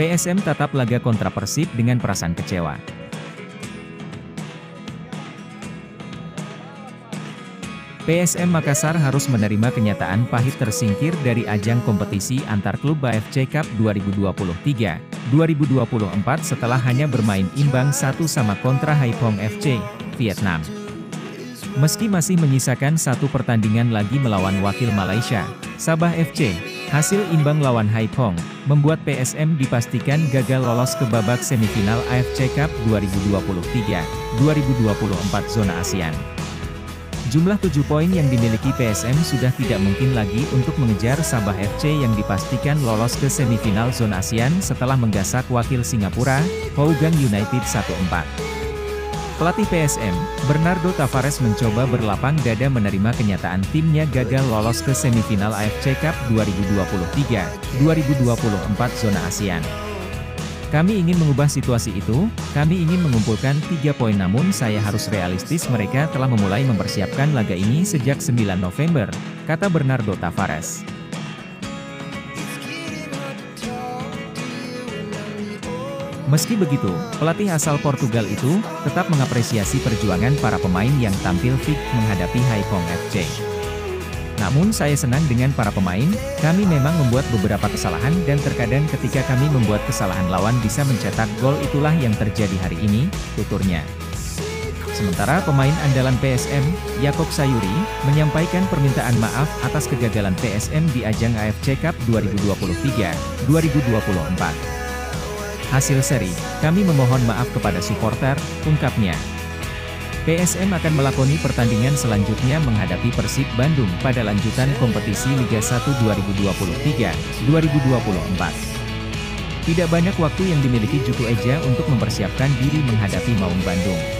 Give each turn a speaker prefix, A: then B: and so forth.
A: PSM tatap laga kontra Persib dengan perasaan kecewa. PSM Makassar harus menerima kenyataan pahit tersingkir dari ajang kompetisi antar klub BAFC Cup 2023-2024 setelah hanya bermain imbang satu sama kontra Haiphong FC, Vietnam. Meski masih menyisakan satu pertandingan lagi melawan wakil Malaysia, Sabah FC, hasil imbang lawan Haiphong, membuat PSM dipastikan gagal lolos ke babak semifinal AFC Cup 2023-2024 zona ASEAN. Jumlah 7 poin yang dimiliki PSM sudah tidak mungkin lagi untuk mengejar Sabah FC yang dipastikan lolos ke semifinal zona ASEAN setelah menggasak wakil Singapura, Hougang United 1-4. Pelatih PSM, Bernardo Tavares mencoba berlapang dada menerima kenyataan timnya gagal lolos ke semifinal AFC Cup 2023-2024 zona ASEAN. Kami ingin mengubah situasi itu, kami ingin mengumpulkan tiga poin namun saya harus realistis mereka telah memulai mempersiapkan laga ini sejak 9 November, kata Bernardo Tavares. Meski begitu, pelatih asal Portugal itu, tetap mengapresiasi perjuangan para pemain yang tampil fit menghadapi Haiphong FC. Namun saya senang dengan para pemain, kami memang membuat beberapa kesalahan dan terkadang ketika kami membuat kesalahan lawan bisa mencetak gol itulah yang terjadi hari ini, tuturnya. Sementara pemain andalan PSM, Yakob Sayuri, menyampaikan permintaan maaf atas kegagalan PSM di ajang AFC Cup 2023-2024. Hasil seri, kami memohon maaf kepada supporter, ungkapnya. PSM akan melakoni pertandingan selanjutnya menghadapi Persib Bandung pada lanjutan kompetisi Liga 1 2023-2024. Tidak banyak waktu yang dimiliki Juku Eja untuk mempersiapkan diri menghadapi Maung Bandung.